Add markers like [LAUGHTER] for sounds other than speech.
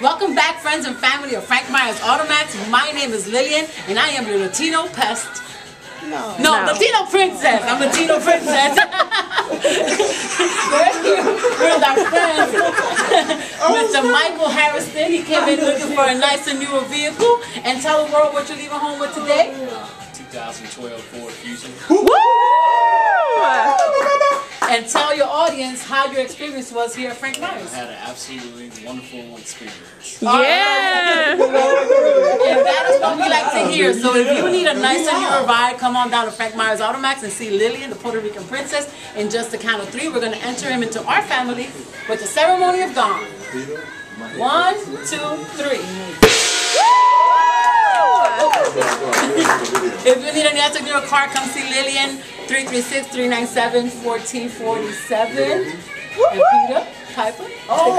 Welcome back, friends and family of Frank Myers Auto Maxx. My name is Lillian, and I am your Latino pest. No. No, No. Latino princess. I'm Latino princess. [LAUGHS] [LAUGHS] We're here with our friend, oh, Mr. Michael Harrison. He came in looking for a nicer, newer vehicle. And tell the world what you're leaving home with today. 2012 Ford Fusion. And tell your audience how your experience was here at Frank Myers. I had an absolutely wonderful experience. Yeah. And that is what we like to hear. So if you need a nice and newer ride, come on down to Frank Myers Auto Maxx and see Lillian, the Puerto Rican princess. In just the count of three, we're going to enter him into our family with the ceremony of gone. One, two, three. If you need a nice and newer car, come see Lillian, 336-397-1447. And Peter Piper. Oh.